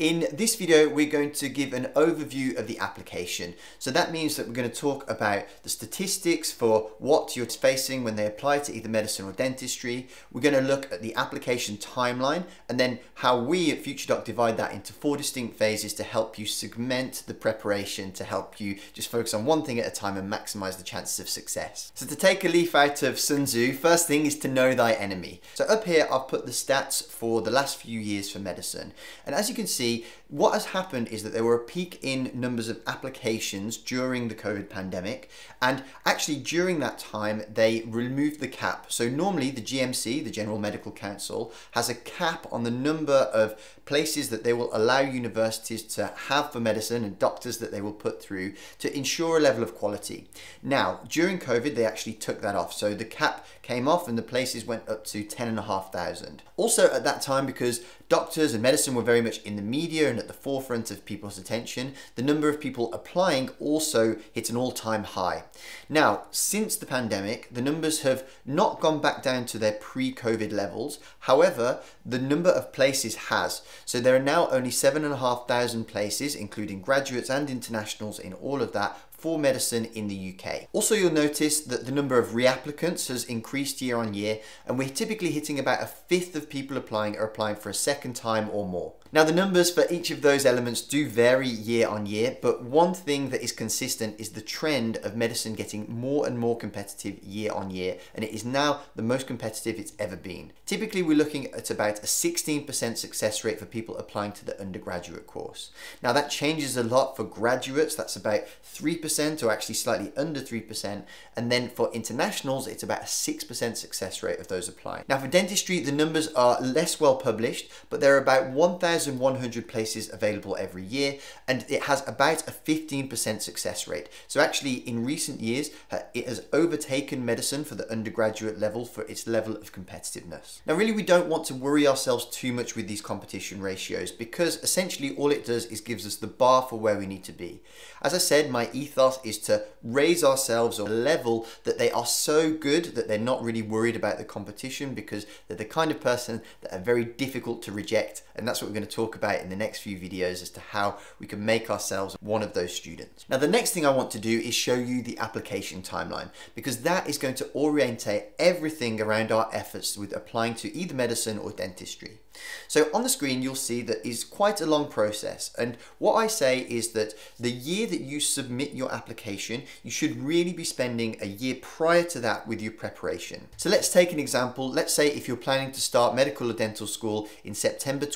In this video, we're going to give an overview of the application. So that means that we're going to talk about the statistics for what you're facing when they apply to either medicine or dentistry. We're going to look at the application timeline and then how we at FutureDoc divide that into four distinct phases to help you segment the preparation to help you just focus on one thing at a time and maximize the chances of success. So to take a leaf out of Sun Tzu, first thing is to know thy enemy. So up here, I've put the stats for the last few years for medicine. And as you can see, what has happened is that there were a peak in numbers of applications during the COVID pandemic. And actually during that time, they removed the cap. So normally the GMC, the General Medical Council, has a cap on the number of places that they will allow universities to have for medicine and doctors that they will put through to ensure a level of quality. Now, during COVID, they actually took that off. So the cap came off and the places went up to 10,500. Also at that time, because doctors and medicine were very much in the media and at the forefront of people's attention, the number of people applying also hit an all-time high. Now, since the pandemic, the numbers have not gone back down to their pre-COVID levels. However, the number of places has. So there are now only 7,500 places, including graduates and internationals in all of that, for medicine in the UK. Also, you'll notice that the number of reapplicants has increased year on year, and we're typically hitting about a fifth of people applying are applying for a second time or more. Now the numbers for each of those elements do vary year on year, but one thing that is consistent is the trend of medicine getting more and more competitive year on year, and it is now the most competitive it's ever been. Typically we're looking at about a 16% success rate for people applying to the undergraduate course. Now that changes a lot for graduates, that's about 3% or actually slightly under 3%, and then for internationals it's about a 6% success rate of those applying. Now for dentistry the numbers are less well published, but there are about 1,000 1,100 places available every year, and it has about a 15% success rate. So actually, in recent years, uh, it has overtaken medicine for the undergraduate level for its level of competitiveness. Now, really, we don't want to worry ourselves too much with these competition ratios because essentially all it does is gives us the bar for where we need to be. As I said, my ethos is to raise ourselves a level that they are so good that they're not really worried about the competition because they're the kind of person that are very difficult to reject. And that's what we're going to talk about in the next few videos as to how we can make ourselves one of those students. Now the next thing I want to do is show you the application timeline because that is going to orientate everything around our efforts with applying to either medicine or dentistry. So on the screen, you'll see that is quite a long process. And what I say is that the year that you submit your application, you should really be spending a year prior to that with your preparation. So let's take an example. Let's say if you're planning to start medical or dental school in September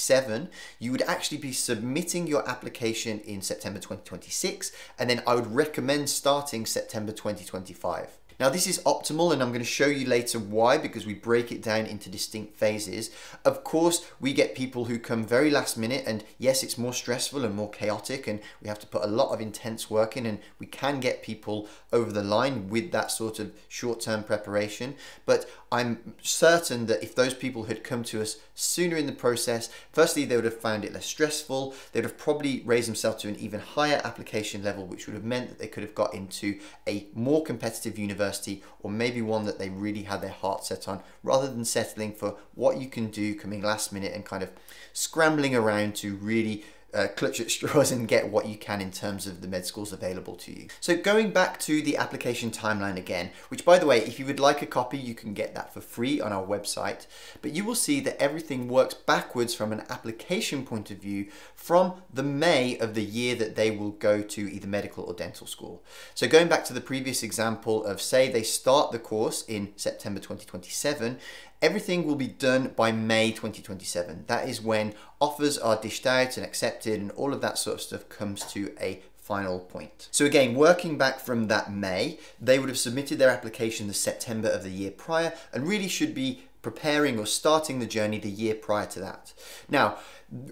2027, you would actually be submitting your application in September 2026. And then I would recommend starting September 2025. Now this is optimal and I'm going to show you later why because we break it down into distinct phases. Of course, we get people who come very last minute and yes, it's more stressful and more chaotic and we have to put a lot of intense work in and we can get people over the line with that sort of short-term preparation. But I'm certain that if those people had come to us sooner in the process, firstly, they would have found it less stressful. They would have probably raised themselves to an even higher application level, which would have meant that they could have got into a more competitive university or maybe one that they really had their heart set on rather than settling for what you can do coming last minute and kind of scrambling around to really uh, clutch at straws and get what you can in terms of the med schools available to you. So going back to the application timeline again, which by the way, if you would like a copy, you can get that for free on our website, but you will see that everything works backwards from an application point of view from the May of the year that they will go to either medical or dental school. So going back to the previous example of say they start the course in September 2027 Everything will be done by May 2027. That is when offers are dished out and accepted and all of that sort of stuff comes to a final point. So again, working back from that May, they would have submitted their application the September of the year prior and really should be preparing or starting the journey the year prior to that. Now,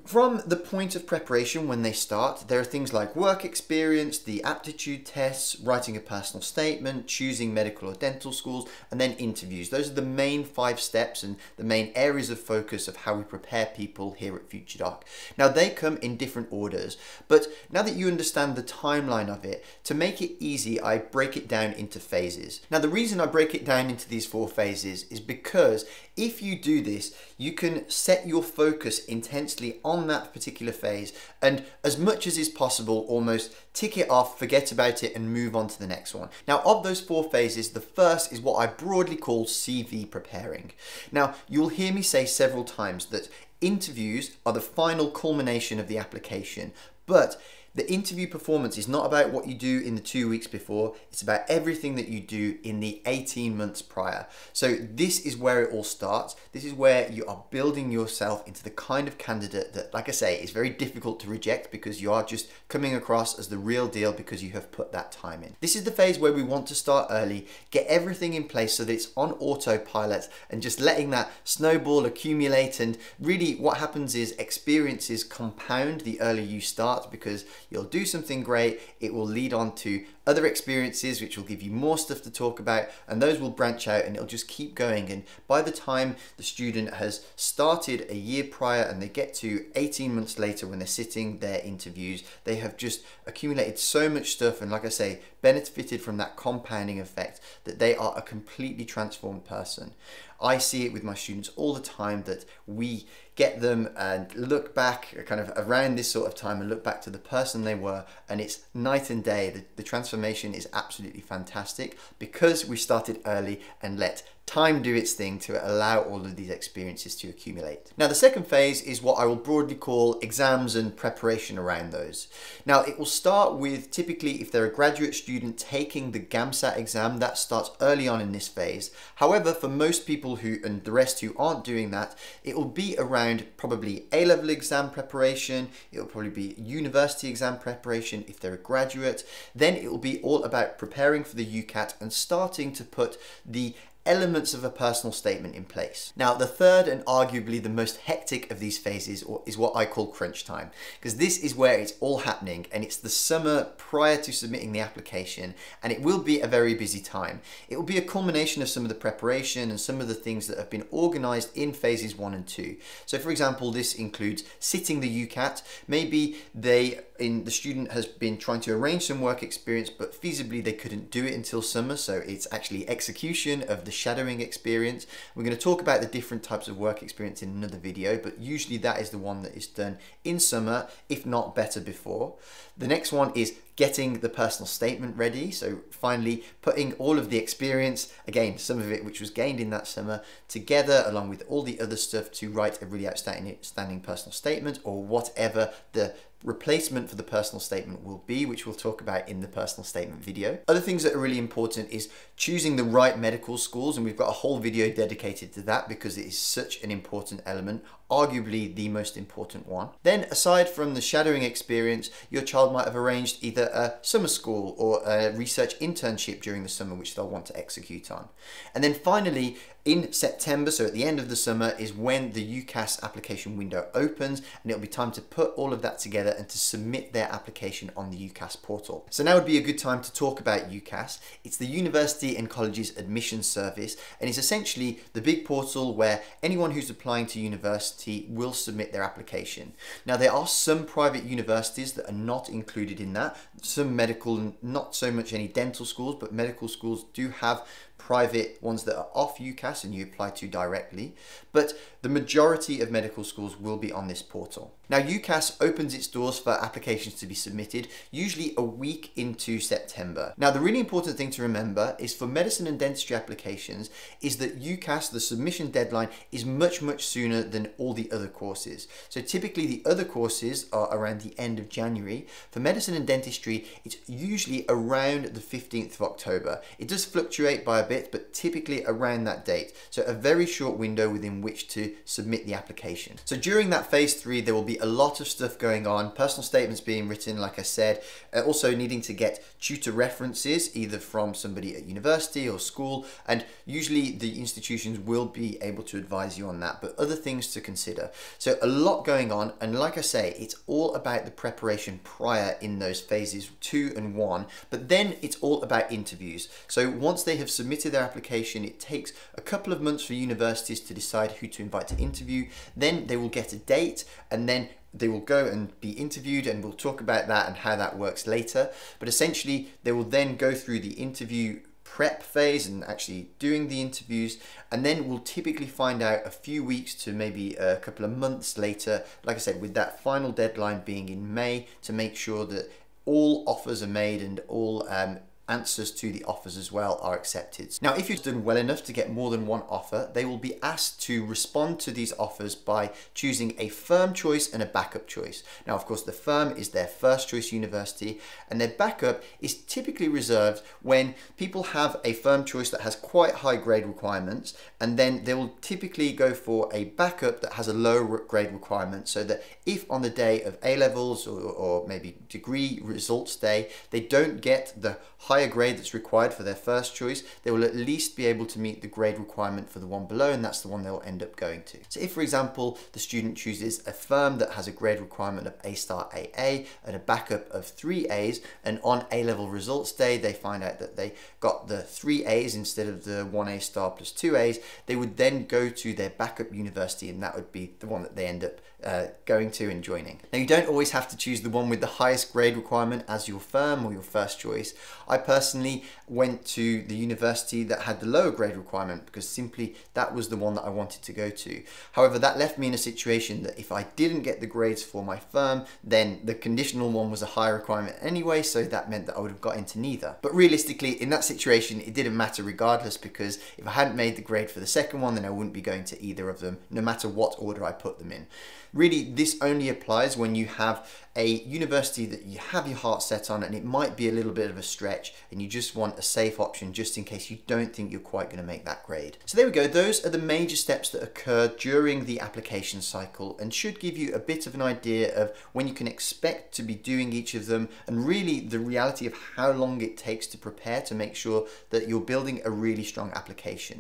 from the point of preparation when they start, there are things like work experience, the aptitude tests, writing a personal statement, choosing medical or dental schools, and then interviews. Those are the main five steps and the main areas of focus of how we prepare people here at FutureDoc. Now they come in different orders, but now that you understand the timeline of it, to make it easy, I break it down into phases. Now the reason I break it down into these four phases is because If you do this, you can set your focus intensely on that particular phase and as much as is possible, almost tick it off, forget about it and move on to the next one. Now of those four phases, the first is what I broadly call CV preparing. Now you'll hear me say several times that interviews are the final culmination of the application, but the interview performance is not about what you do in the two weeks before, it's about everything that you do in the 18 months prior. So, this is where it all starts. This is where you are building yourself into the kind of candidate that, like I say, is very difficult to reject because you are just coming across as the real deal because you have put that time in. This is the phase where we want to start early, get everything in place so that it's on autopilot and just letting that snowball accumulate. And really, what happens is experiences compound the earlier you start because You'll do something great, it will lead on to other experiences which will give you more stuff to talk about and those will branch out and it'll just keep going and by the time the student has started a year prior and they get to 18 months later when they're sitting their interviews they have just accumulated so much stuff and like I say benefited from that compounding effect that they are a completely transformed person. I see it with my students all the time that we get them and look back kind of around this sort of time and look back to the person they were and it's night and day the, the transformation is absolutely fantastic because we started early and let time do its thing to allow all of these experiences to accumulate. Now the second phase is what I will broadly call exams and preparation around those. Now it will start with typically if they're a graduate student taking the GAMSAT exam, that starts early on in this phase. However, for most people who and the rest who aren't doing that, it will be around probably A-level exam preparation, it will probably be university exam preparation if they're a graduate, then it will be all about preparing for the UCAT and starting to put the elements of a personal statement in place. Now, the third and arguably the most hectic of these phases is what I call crunch time, because this is where it's all happening and it's the summer prior to submitting the application and it will be a very busy time. It will be a culmination of some of the preparation and some of the things that have been organized in phases one and two. So for example, this includes sitting the UCAT. Maybe they in the student has been trying to arrange some work experience, but feasibly they couldn't do it until summer. So it's actually execution of the shadowing experience. We're going to talk about the different types of work experience in another video, but usually that is the one that is done in summer, if not better before. The next one is getting the personal statement ready. So finally putting all of the experience, again, some of it which was gained in that summer, together along with all the other stuff to write a really outstanding, personal statement or whatever the replacement for the personal statement will be, which we'll talk about in the personal statement video. Other things that are really important is choosing the right medical schools, and we've got a whole video dedicated to that because it is such an important element arguably the most important one. Then aside from the shadowing experience, your child might have arranged either a summer school or a research internship during the summer which they'll want to execute on. And then finally, in September, so at the end of the summer, is when the UCAS application window opens and it'll be time to put all of that together and to submit their application on the UCAS portal. So now would be a good time to talk about UCAS. It's the University and Colleges Admission Service and it's essentially the big portal where anyone who's applying to university will submit their application. Now there are some private universities that are not included in that, some medical, not so much any dental schools, but medical schools do have private ones that are off UCAS and you apply to directly, but the majority of medical schools will be on this portal. Now UCAS opens its doors for applications to be submitted usually a week into September. Now the really important thing to remember is for medicine and dentistry applications is that UCAS, the submission deadline, is much much sooner than all the other courses. So typically the other courses are around the end of January. For medicine and dentistry, it's usually around the 15th of October. It does fluctuate by bit, but typically around that date. So a very short window within which to submit the application. So during that phase three, there will be a lot of stuff going on, personal statements being written, like I said, uh, also needing to get tutor references, either from somebody at university or school, and usually the institutions will be able to advise you on that, but other things to consider. So a lot going on, and like I say, it's all about the preparation prior in those phases two and one, but then it's all about interviews. So once they have submitted submitted their application, it takes a couple of months for universities to decide who to invite to interview. Then they will get a date and then they will go and be interviewed and we'll talk about that and how that works later. But essentially, they will then go through the interview prep phase and actually doing the interviews and then we'll typically find out a few weeks to maybe a couple of months later like I said with that final deadline being in May to make sure that all offers are made and all um, answers to the offers as well are accepted. Now, if you've done well enough to get more than one offer, they will be asked to respond to these offers by choosing a firm choice and a backup choice. Now, of course, the firm is their first choice university and their backup is typically reserved when people have a firm choice that has quite high grade requirements and then they will typically go for a backup that has a low grade requirement so that if on the day of A-levels or, or maybe degree results day, they don't get the high higher grade that's required for their first choice, they will at least be able to meet the grade requirement for the one below and that's the one they'll end up going to. So if for example, the student chooses a firm that has a grade requirement of A star AA and a backup of three A's and on A-level results day, they find out that they got the three A's instead of the one A star plus two A's, they would then go to their backup university and that would be the one that they end up uh, going to and joining. Now you don't always have to choose the one with the highest grade requirement as your firm or your first choice. I personally went to the university that had the lower grade requirement because simply that was the one that I wanted to go to. However, that left me in a situation that if I didn't get the grades for my firm, then the conditional one was a higher requirement anyway, so that meant that I would have got into neither. But realistically, in that situation, it didn't matter regardless because if I hadn't made the grade for the second one, then I wouldn't be going to either of them, no matter what order I put them in. Really, this only applies when you have a university that you have your heart set on and it might be a little bit of a stretch and you just want a safe option just in case you don't think you're quite going to make that grade. So there we go. Those are the major steps that occur during the application cycle and should give you a bit of an idea of when you can expect to be doing each of them and really the reality of how long it takes to prepare to make sure that you're building a really strong application.